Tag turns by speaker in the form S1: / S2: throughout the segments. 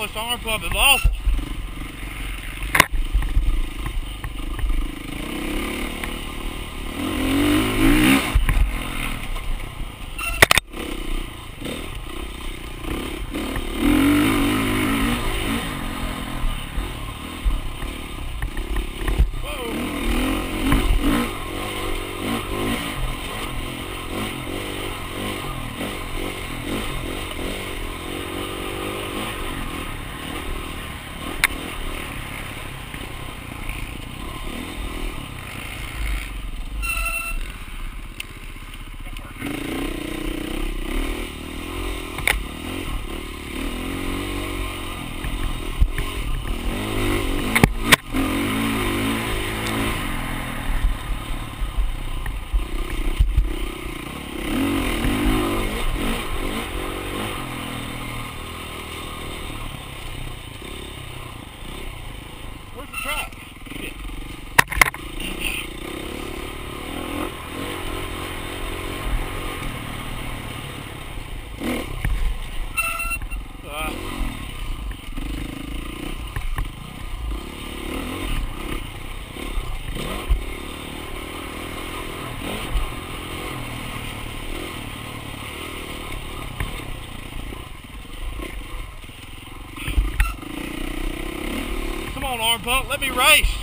S1: This arm pump is awful. Arm pump, let me race.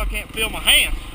S1: I can't feel my hands.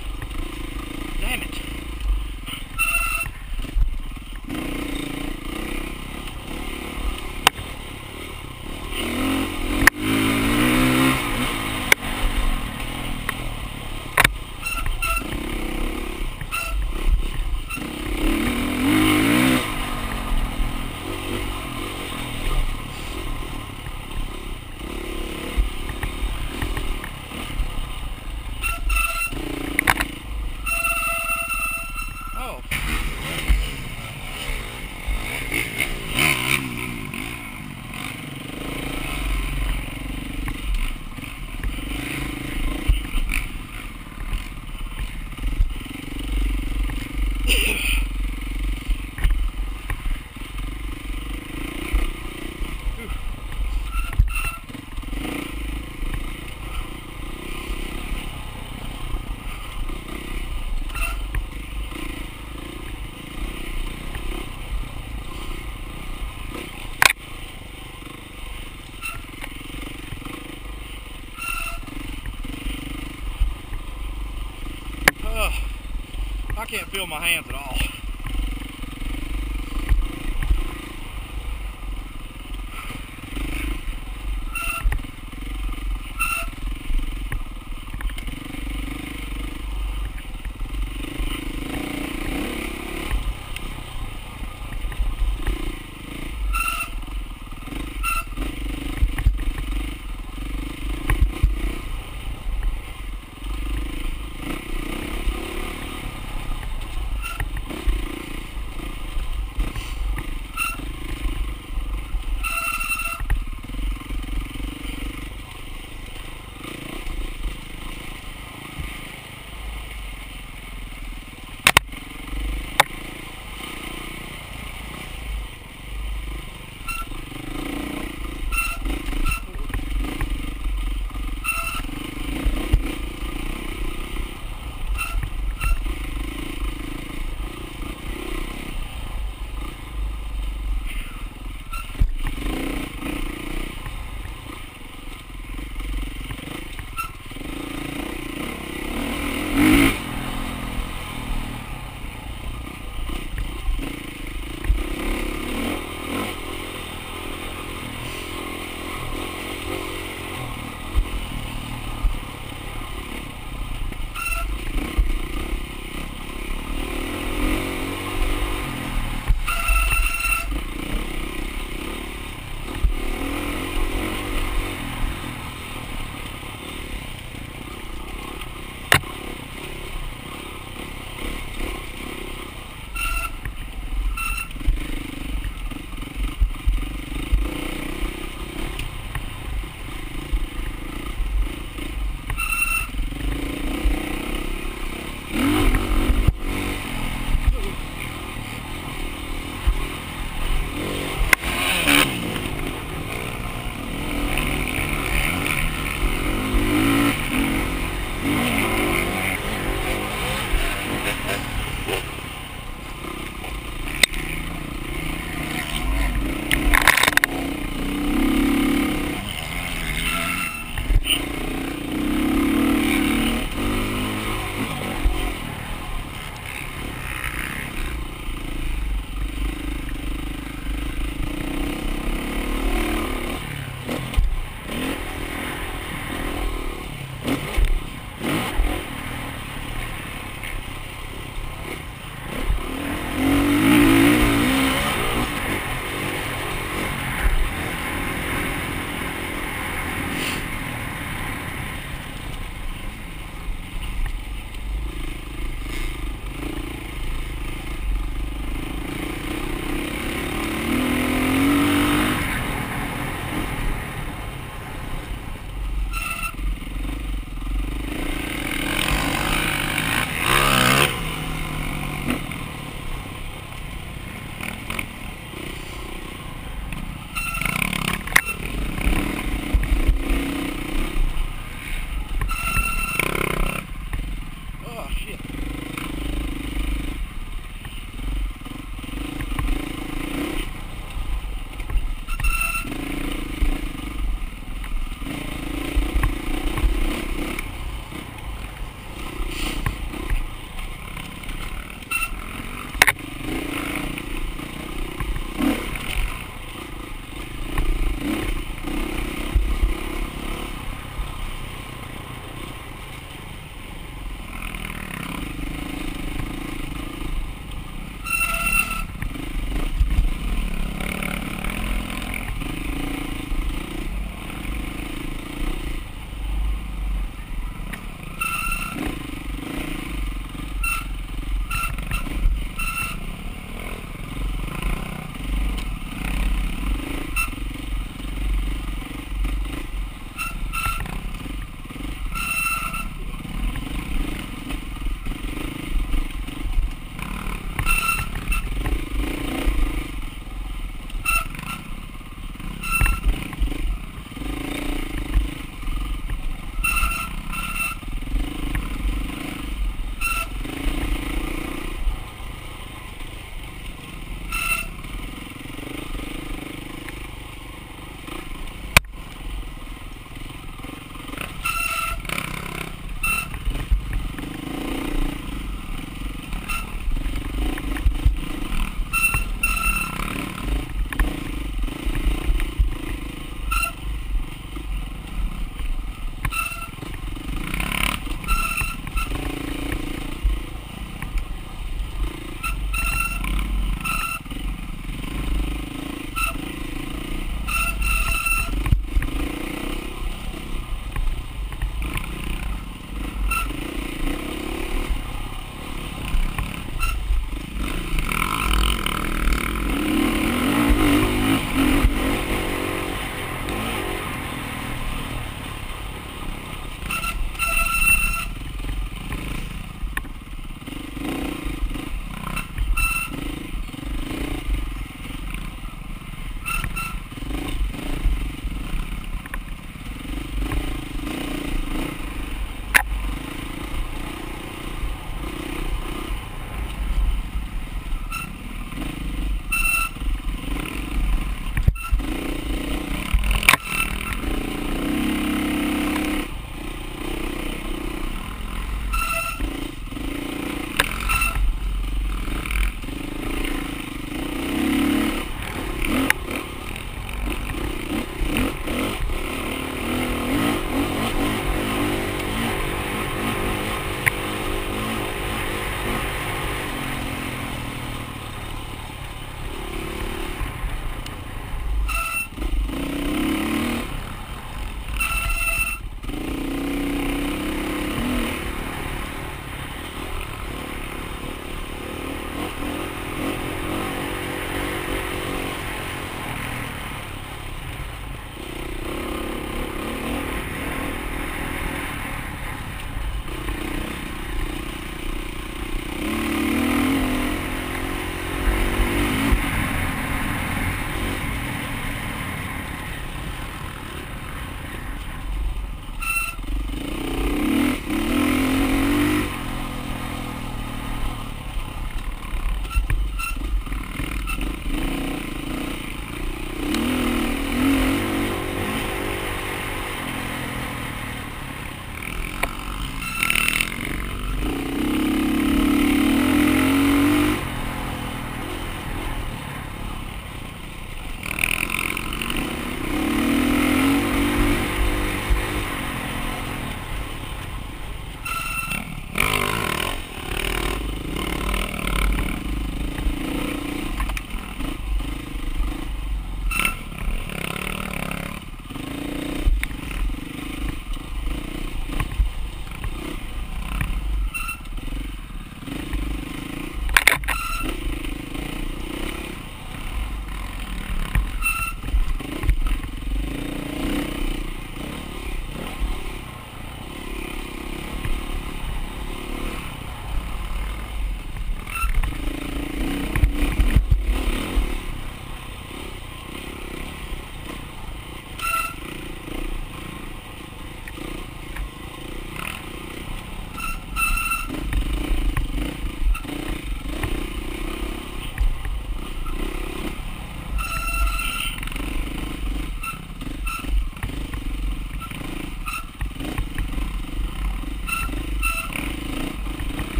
S1: Can't feel my hands at all.